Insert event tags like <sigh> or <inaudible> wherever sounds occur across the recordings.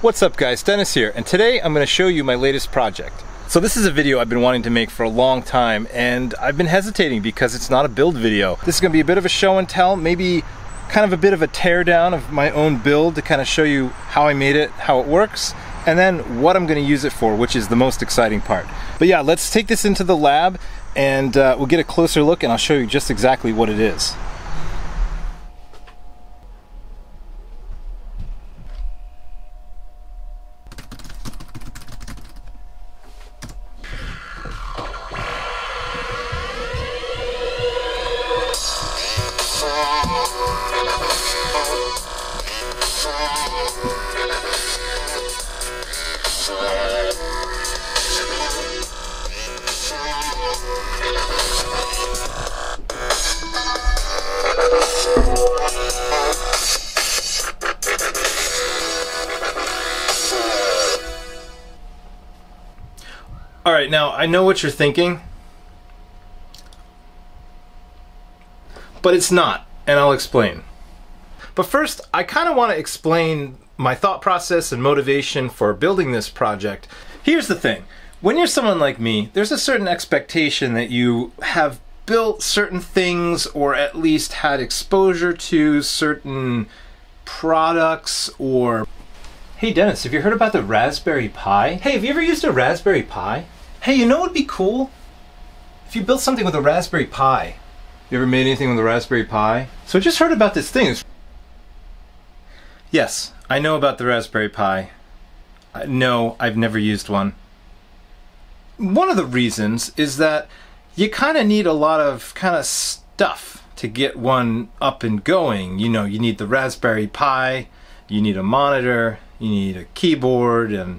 What's up guys, Dennis here, and today I'm going to show you my latest project. So this is a video I've been wanting to make for a long time, and I've been hesitating because it's not a build video. This is going to be a bit of a show and tell, maybe kind of a bit of a teardown of my own build to kind of show you how I made it, how it works, and then what I'm going to use it for, which is the most exciting part. But yeah, let's take this into the lab and uh, we'll get a closer look and I'll show you just exactly what it is. Right, now I know what you're thinking, but it's not, and I'll explain. But first, I kind of want to explain my thought process and motivation for building this project. Here's the thing. When you're someone like me, there's a certain expectation that you have built certain things or at least had exposure to certain products or Hey Dennis, have you heard about the Raspberry Pi? Hey, have you ever used a Raspberry Pi? Hey, you know what would be cool? If you built something with a Raspberry Pi. You ever made anything with a Raspberry Pi? So I just heard about this thing. Yes, I know about the Raspberry Pi. Uh, no, I've never used one. One of the reasons is that you kind of need a lot of kind of stuff to get one up and going. You know, you need the Raspberry Pi, you need a monitor, you need a keyboard, and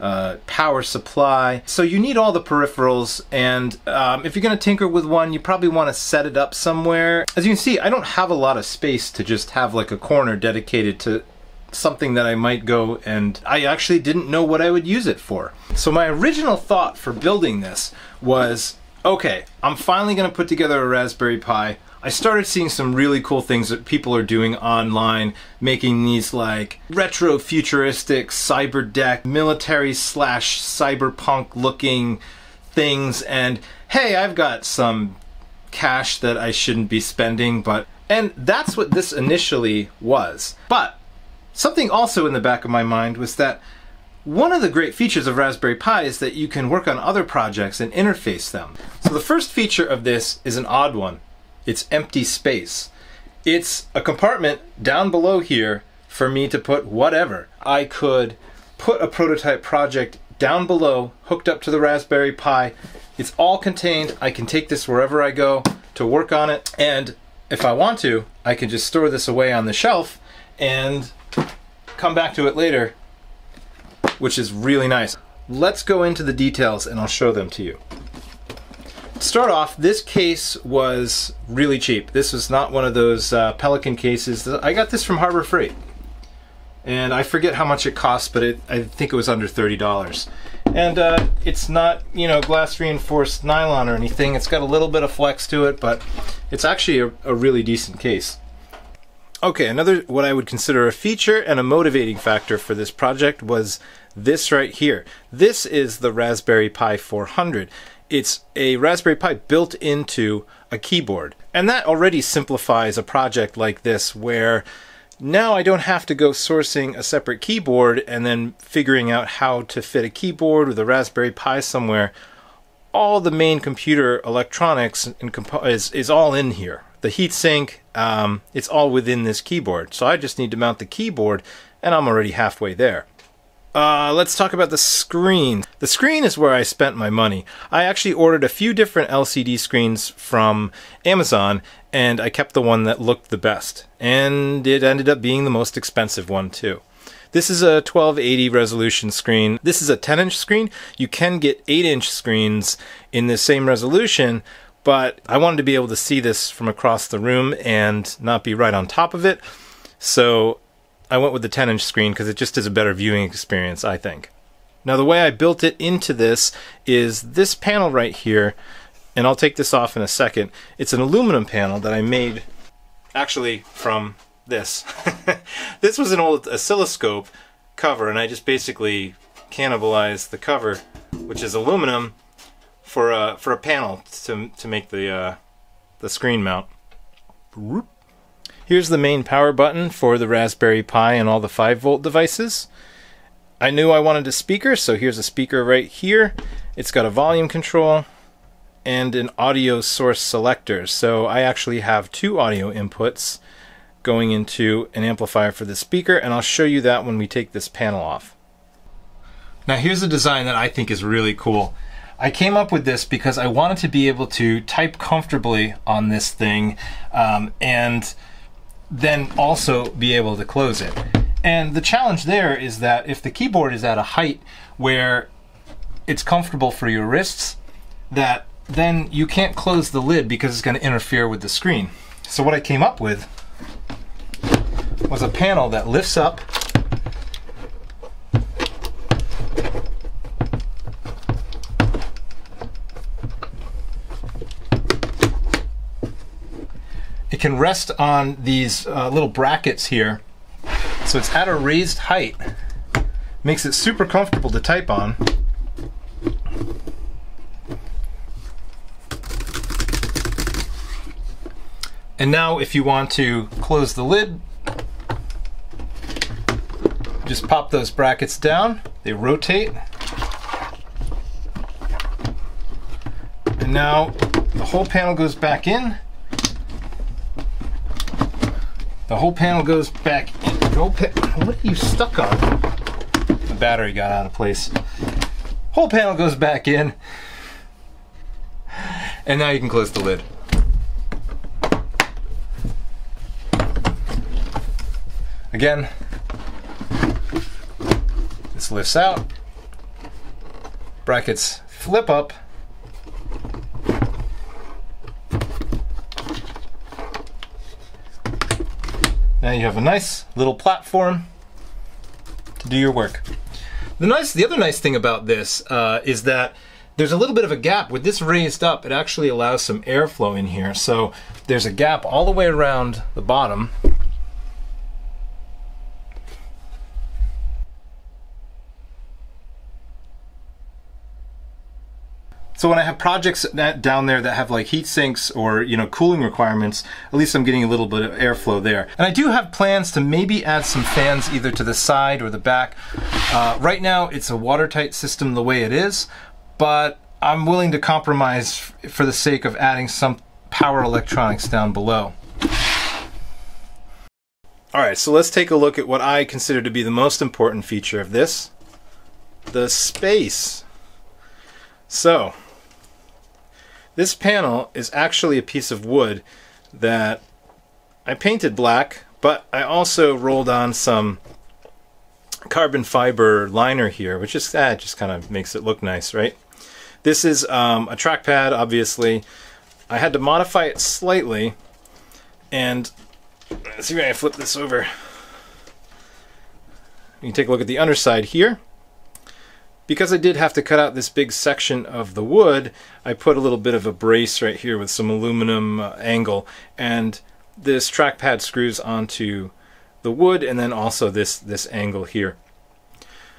uh, power supply. So you need all the peripherals and um, if you're to tinker with one you probably want to set it up somewhere. As you can see I don't have a lot of space to just have like a corner dedicated to something that I might go and I actually didn't know what I would use it for. So my original thought for building this was okay I'm finally to put together a Raspberry Pi I started seeing some really cool things that people are doing online, making these like retro futuristic cyber deck, military slash cyberpunk looking things. And hey, I've got some cash that I shouldn't be spending, but and that's what this initially was. But something also in the back of my mind was that one of the great features of Raspberry Pi is that you can work on other projects and interface them. So the first feature of this is an odd one it's empty space. It's a compartment down below here for me to put whatever. I could put a prototype project down below, hooked up to the Raspberry Pi. It's all contained. I can take this wherever I go to work on it. And if I want to, I can just store this away on the shelf and come back to it later, which is really nice. Let's go into the details and I'll show them to you start off, this case was really cheap. This was not one of those uh, Pelican cases. I got this from Harbor Freight. And I forget how much it cost, but it, I think it was under $30. And uh, it's not, you know, glass reinforced nylon or anything. It's got a little bit of flex to it, but it's actually a, a really decent case. Okay, another what I would consider a feature and a motivating factor for this project was this right here. This is the Raspberry Pi 400 it's a Raspberry Pi built into a keyboard. And that already simplifies a project like this where now I don't have to go sourcing a separate keyboard and then figuring out how to fit a keyboard with a Raspberry Pi somewhere. All the main computer electronics is, is all in here. The heatsink, um, it's all within this keyboard. So I just need to mount the keyboard and I'm already halfway there. Uh, let's talk about the screen. The screen is where I spent my money. I actually ordered a few different LCD screens from Amazon and I kept the one that looked the best. And it ended up being the most expensive one too. This is a 1280 resolution screen. This is a 10 inch screen. You can get 8 inch screens in the same resolution, but I wanted to be able to see this from across the room and not be right on top of it. So I went with the 10 inch screen because it just is a better viewing experience, I think. Now the way I built it into this is this panel right here, and I'll take this off in a second. It's an aluminum panel that I made actually from this. <laughs> this was an old oscilloscope cover and I just basically cannibalized the cover, which is aluminum, for a, for a panel to, to make the, uh, the screen mount. Here's the main power button for the Raspberry Pi and all the 5 volt devices. I knew I wanted a speaker, so here's a speaker right here. It's got a volume control and an audio source selector. So I actually have two audio inputs going into an amplifier for the speaker, and I'll show you that when we take this panel off. Now here's a design that I think is really cool. I came up with this because I wanted to be able to type comfortably on this thing um, and then also be able to close it. And the challenge there is that if the keyboard is at a height where it's comfortable for your wrists, that then you can't close the lid because it's going to interfere with the screen. So what I came up with was a panel that lifts up It can rest on these uh, little brackets here so it's at a raised height. Makes it super comfortable to type on. And now if you want to close the lid, just pop those brackets down, they rotate. And now the whole panel goes back in. The whole panel goes back in. Go. What are you stuck on? The battery got out of place. Whole panel goes back in. And now you can close the lid. Again, this lifts out. Brackets flip up. You have a nice little platform to do your work. The nice, the other nice thing about this uh, is that there's a little bit of a gap. With this raised up, it actually allows some airflow in here. So there's a gap all the way around the bottom So when I have projects down there that have like heat sinks or you know cooling requirements, at least I'm getting a little bit of airflow there. And I do have plans to maybe add some fans either to the side or the back. Uh, right now it's a watertight system the way it is, but I'm willing to compromise for the sake of adding some power electronics down below. Alright, so let's take a look at what I consider to be the most important feature of this. The space. So, this panel is actually a piece of wood that I painted black, but I also rolled on some carbon fiber liner here, which is that just kind of makes it look nice, right? This is um, a trackpad, obviously. I had to modify it slightly, and let's see if I flip this over. You can take a look at the underside here because I did have to cut out this big section of the wood, I put a little bit of a brace right here with some aluminum uh, angle, and this trackpad screws onto the wood and then also this, this angle here.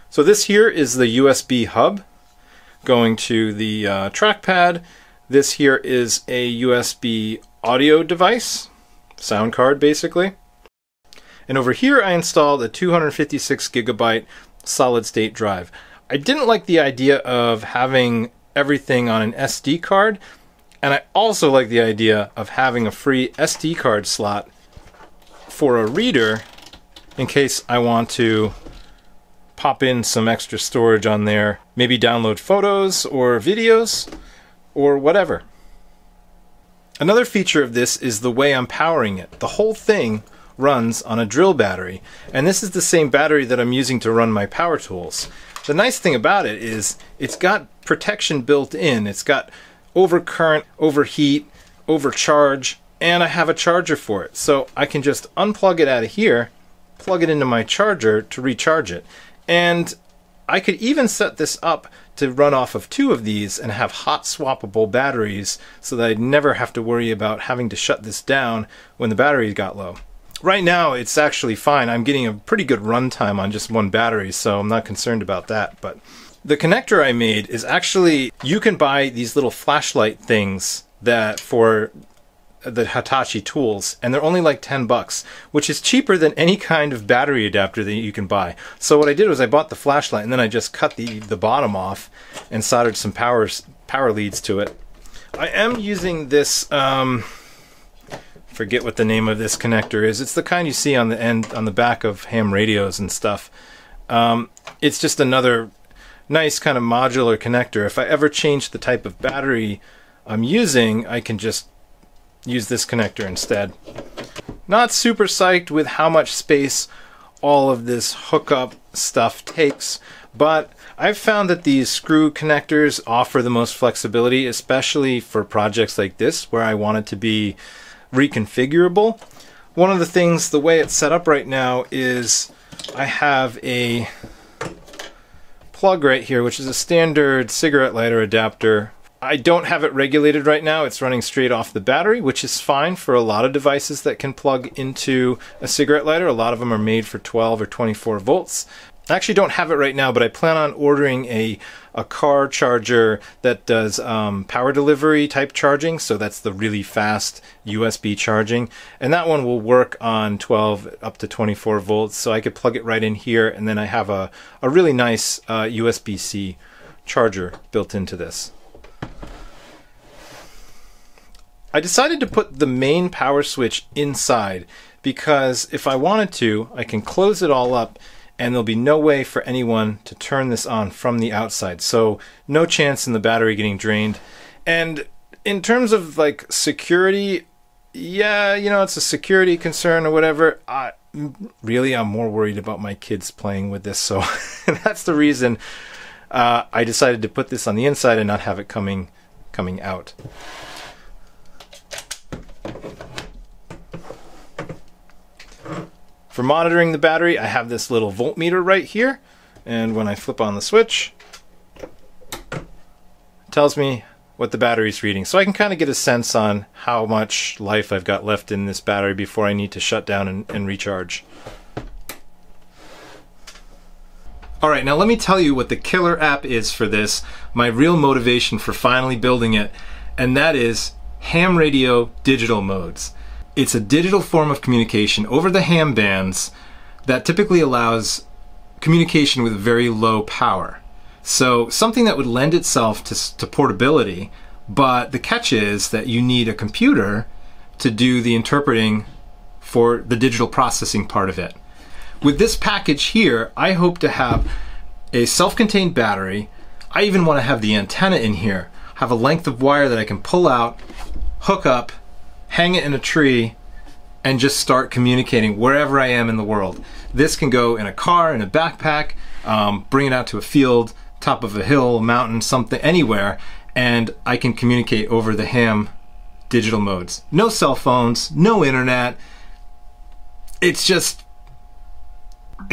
So this here is the USB hub going to the uh, trackpad. This here is a USB audio device, sound card basically. And over here I installed a 256 gigabyte solid state drive. I didn't like the idea of having everything on an SD card, and I also like the idea of having a free SD card slot for a reader in case I want to pop in some extra storage on there, maybe download photos or videos or whatever. Another feature of this is the way I'm powering it. The whole thing runs on a drill battery, and this is the same battery that I'm using to run my power tools. The nice thing about it is it's got protection built in. It's got overcurrent, overheat, overcharge, and I have a charger for it. So I can just unplug it out of here, plug it into my charger to recharge it. And I could even set this up to run off of two of these and have hot swappable batteries so that I'd never have to worry about having to shut this down when the battery got low. Right now it's actually fine. I'm getting a pretty good runtime on just one battery, so I'm not concerned about that. But the connector I made is actually, you can buy these little flashlight things that for the Hitachi tools, and they're only like 10 bucks, which is cheaper than any kind of battery adapter that you can buy. So what I did was I bought the flashlight and then I just cut the, the bottom off and soldered some power, power leads to it. I am using this, um, forget what the name of this connector is. It's the kind you see on the end, on the back of ham radios and stuff. Um, it's just another nice kind of modular connector. If I ever change the type of battery I'm using, I can just use this connector instead. Not super psyched with how much space all of this hookup stuff takes, but I've found that these screw connectors offer the most flexibility, especially for projects like this where I want it to be reconfigurable. One of the things, the way it's set up right now is I have a plug right here, which is a standard cigarette lighter adapter I don't have it regulated right now. It's running straight off the battery, which is fine for a lot of devices that can plug into a cigarette lighter. A lot of them are made for 12 or 24 volts. I actually don't have it right now, but I plan on ordering a, a car charger that does um, power delivery type charging. So that's the really fast USB charging. And that one will work on 12 up to 24 volts. So I could plug it right in here. And then I have a, a really nice uh, USB C charger built into this. I decided to put the main power switch inside because if I wanted to, I can close it all up and there'll be no way for anyone to turn this on from the outside. So no chance in the battery getting drained. And in terms of like security, yeah, you know, it's a security concern or whatever. I, really, I'm more worried about my kids playing with this. So <laughs> that's the reason uh, I decided to put this on the inside and not have it coming coming out. For monitoring the battery, I have this little voltmeter right here. And when I flip on the switch, it tells me what the battery's reading. So I can kind of get a sense on how much life I've got left in this battery before I need to shut down and, and recharge. Alright, now let me tell you what the killer app is for this, my real motivation for finally building it, and that is ham radio digital modes. It's a digital form of communication over the ham bands that typically allows communication with very low power. So something that would lend itself to, to portability, but the catch is that you need a computer to do the interpreting for the digital processing part of it. With this package here, I hope to have a self-contained battery. I even want to have the antenna in here, have a length of wire that I can pull out, hook up, hang it in a tree, and just start communicating wherever I am in the world. This can go in a car, in a backpack, um, bring it out to a field, top of a hill, mountain, something, anywhere, and I can communicate over the ham digital modes. No cell phones, no internet. It's just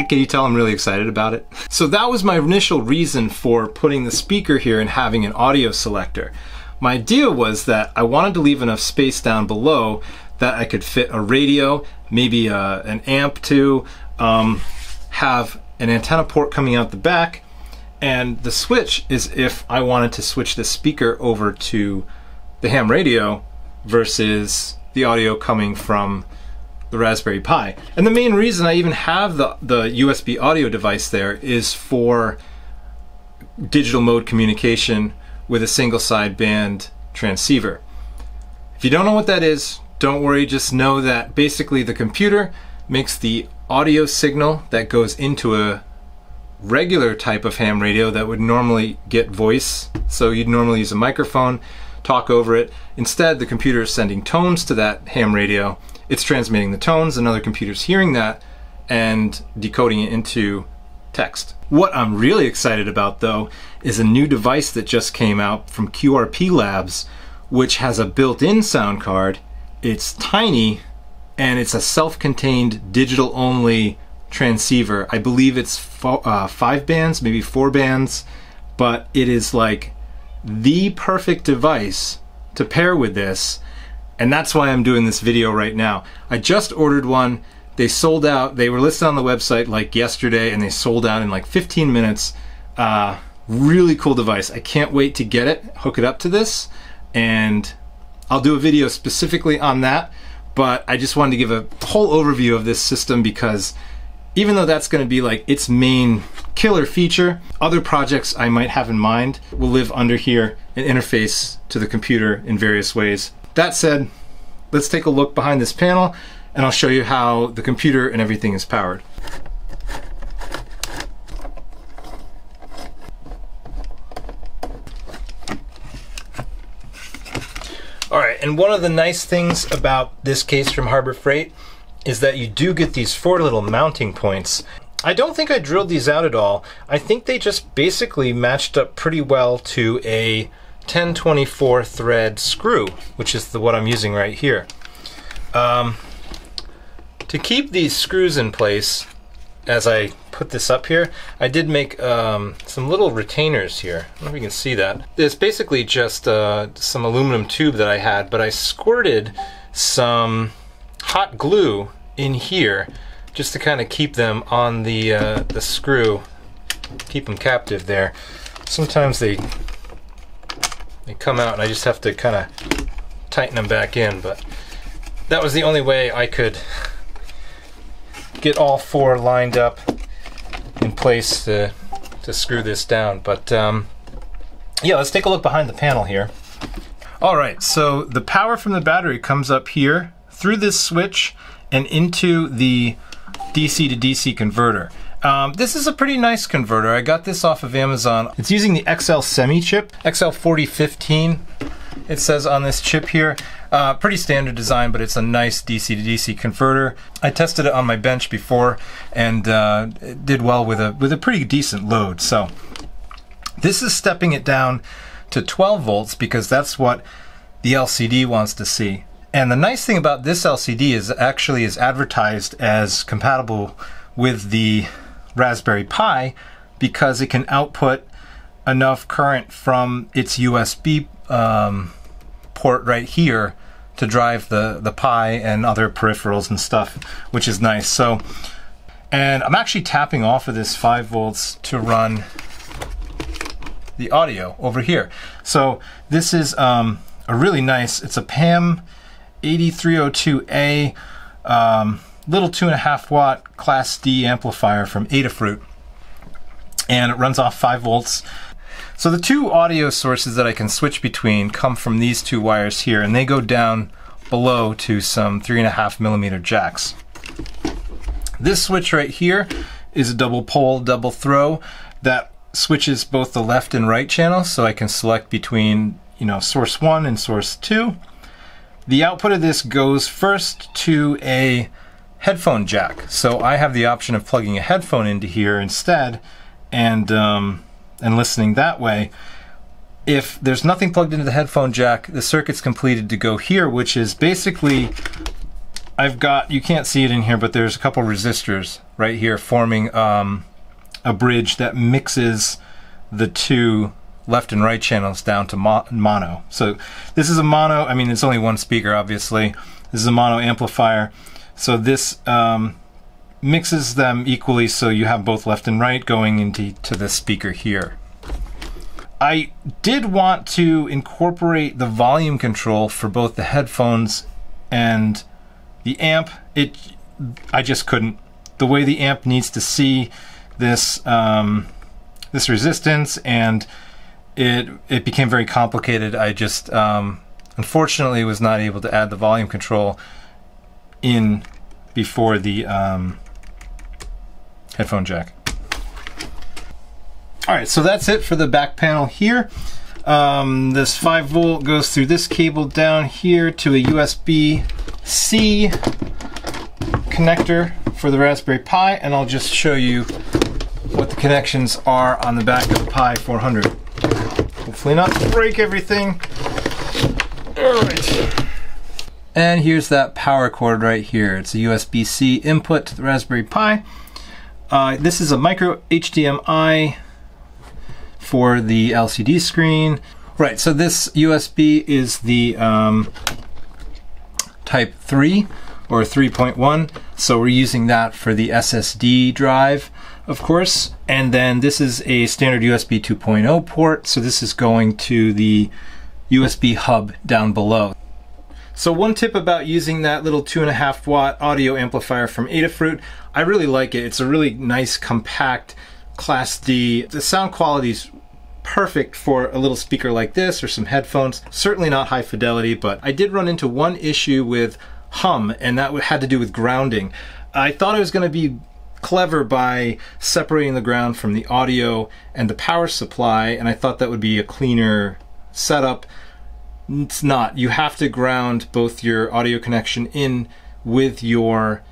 can you tell I'm really excited about it? So that was my initial reason for putting the speaker here and having an audio selector. My idea was that I wanted to leave enough space down below that I could fit a radio, maybe a, uh, an amp to, um, have an antenna port coming out the back, and the switch is if I wanted to switch the speaker over to the ham radio versus the audio coming from the Raspberry Pi. And the main reason I even have the, the USB audio device there is for digital mode communication with a single sideband transceiver. If you don't know what that is, don't worry, just know that basically the computer makes the audio signal that goes into a regular type of ham radio that would normally get voice. So you'd normally use a microphone, talk over it. Instead, the computer is sending tones to that ham radio. It's transmitting the tones, another computer's hearing that and decoding it into text. What I'm really excited about though is a new device that just came out from QRP Labs, which has a built-in sound card. It's tiny and it's a self-contained digital only transceiver. I believe it's uh, five bands, maybe four bands, but it is like the perfect device to pair with this. And that's why I'm doing this video right now. I just ordered one They sold out. They were listed on the website like yesterday, and they sold out in like 15 minutes. Uh, really cool device. I can't wait to get it, hook it up to this, and I'll do a video specifically on that. But I just wanted to give a whole overview of this system because even though that's going to be like its main killer feature, other projects I might have in mind will live under here and interface to the computer in various ways. That said, let's take a look behind this panel and I'll show you how the computer and everything is powered. All right, and one of the nice things about this case from Harbor Freight is that you do get these four little mounting points. I don't think I drilled these out at all. I think they just basically matched up pretty well to a 1024 thread screw, which is the what I'm using right here. Um, to keep these screws in place, as I put this up here, I did make um, some little retainers here. I don't know if you can see that. It's basically just uh, some aluminum tube that I had, but I squirted some hot glue in here just to kind of keep them on the uh, the screw, keep them captive there. Sometimes they they come out and I just have to kind of tighten them back in, but that was the only way I could get all four lined up in place to, to screw this down. But um, yeah, let's take a look behind the panel here. All right, so the power from the battery comes up here through this switch and into the DC to DC converter. Um, this is a pretty nice converter. I got this off of Amazon. It's using the XL Semi chip, XL4015 it says on this chip here. Uh, pretty standard design, but it's a nice DC to DC converter. I tested it on my bench before and uh, did well with a with a pretty decent load. So this is stepping it down to 12 volts because that's what the LCD wants to see. And the nice thing about this LCD is actually is advertised as compatible with the Raspberry Pi because it can output enough current from its USB um, port right here to drive the, the Pi and other peripherals and stuff, which is nice. So, and I'm actually tapping off of this 5 volts to run the audio over here. So this is um, a really nice, it's a PAM 8302A um, little two and a half watt class D amplifier from Adafruit. And it runs off 5 volts so the two audio sources that I can switch between come from these two wires here, and they go down below to some three and a half millimeter jacks. This switch right here is a double pole, double throw that switches both the left and right channel so I can select between you know source one and source two. The output of this goes first to a headphone jack, so I have the option of plugging a headphone into here instead, and um, and listening that way. If there's nothing plugged into the headphone jack, the circuit's completed to go here, which is basically I've got, you can't see it in here, but there's a couple resistors right here forming um, a bridge that mixes the two left and right channels down to mo mono. So this is a mono, I mean, it's only one speaker, obviously. This is a mono amplifier. So this um, mixes them equally so you have both left and right going into to this speaker here. I did want to incorporate the volume control for both the headphones and the amp. It I just couldn't. The way the amp needs to see this um, this resistance and it it became very complicated. I just um, unfortunately was not able to add the volume control in before the um, headphone jack. All right, so that's it for the back panel here. Um, this 5 volt goes through this cable down here to a USB-C connector for the Raspberry Pi, and I'll just show you what the connections are on the back of the Pi 400. Hopefully not break everything. All right. And here's that power cord right here. It's a USB-C input to the Raspberry Pi. Uh, this is a micro HDMI for the LCD screen. Right, so this USB is the um, Type 3 or 3.1. So we're using that for the SSD drive, of course. And then this is a standard USB 2.0 port. So this is going to the USB hub down below. So one tip about using that little two and a half watt audio amplifier from Adafruit, I really like it. It's a really nice, compact Class D. The sound quality is perfect for a little speaker like this or some headphones. Certainly not high fidelity, but I did run into one issue with hum, and that had to do with grounding. I thought I was going to be clever by separating the ground from the audio and the power supply, and I thought that would be a cleaner setup. It's not. You have to ground both your audio connection in with your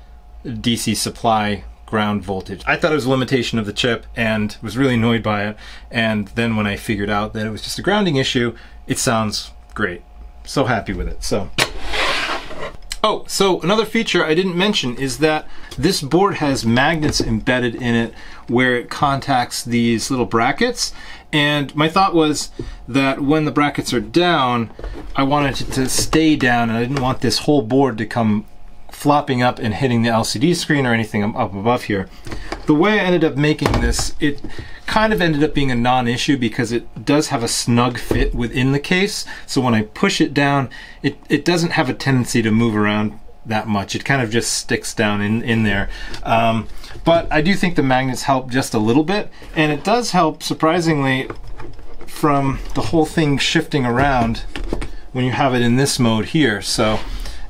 DC supply ground voltage. I thought it was a limitation of the chip and was really annoyed by it. And then when I figured out that it was just a grounding issue, it sounds great. So happy with it. So Oh, so another feature I didn't mention is that this board has magnets embedded in it where it contacts these little brackets. And my thought was that when the brackets are down, I wanted it to stay down and I didn't want this whole board to come flopping up and hitting the LCD screen or anything up above here. The way I ended up making this, it kind of ended up being a non-issue because it does have a snug fit within the case. So when I push it down, it, it doesn't have a tendency to move around that much. It kind of just sticks down in, in there. Um, but I do think the magnets help just a little bit. And it does help, surprisingly, from the whole thing shifting around when you have it in this mode here. So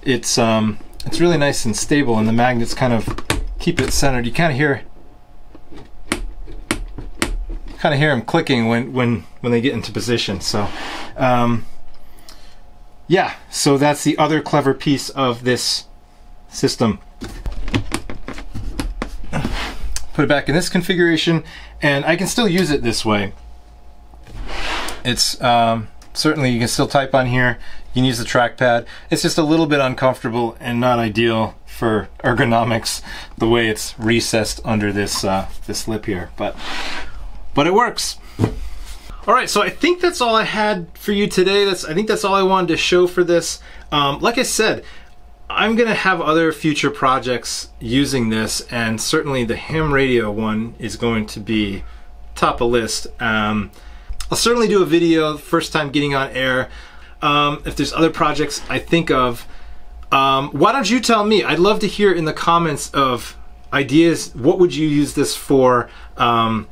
it's um, it's really nice and stable and the magnets kind of keep it centered. You kind of hear kind of hear them clicking when when when they get into position. So um, yeah, so that's the other clever piece of this system. Put it back in this configuration and I can still use it this way. It's um, certainly you can still type on here. You can use the trackpad. It's just a little bit uncomfortable and not ideal for ergonomics the way it's recessed under this uh, this lip here, but but it works. All right, so I think that's all I had for you today. That's I think that's all I wanted to show for this. Um, like I said, I'm gonna have other future projects using this, and certainly the ham radio one is going to be top of list. Um, I'll certainly do a video first time getting on air. Um, if there's other projects I think of, um, why don't you tell me? I'd love to hear in the comments of ideas. What would you use this for? Um,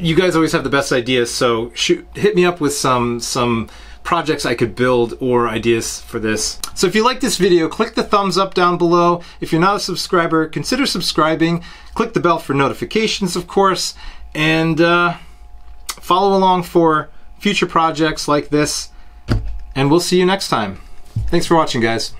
you guys always have the best ideas, so shoot, hit me up with some some projects I could build or ideas for this. So if you like this video, click the thumbs up down below. If you're not a subscriber, consider subscribing. Click the bell for notifications, of course, and. Uh, follow along for future projects like this, and we'll see you next time. Thanks for watching, guys.